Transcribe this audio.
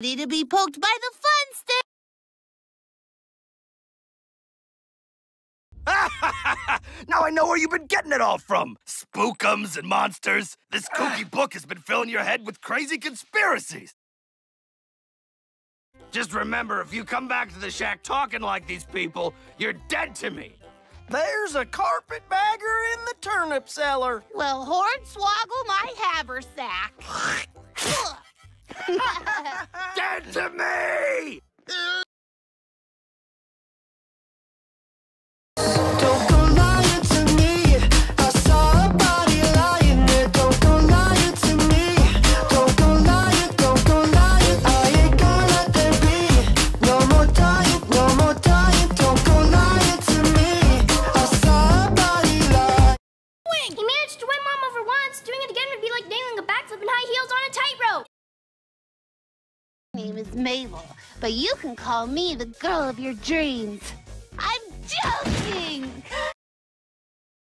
Ready to be poked by the fun stick. now I know where you've been getting it all from. Spookums and monsters. This kooky book has been filling your head with crazy conspiracies. Just remember, if you come back to the shack talking like these people, you're dead to me. There's a carpetbagger in the turnip cellar. Well, Hornswoggle my haversack. dead to me! Don't go lying to me. I saw a body lying there. Don't go lying to me. Don't go lying, don't go lying. I ain't gonna let there be no more dying, no more dying. Don't go lying to me. I saw a body lying. He managed to win Mom over once. Doing it again would be like nailing a backflip in high heels on a tightrope. Name is Mabel, but you can call me the girl of your dreams. I'm just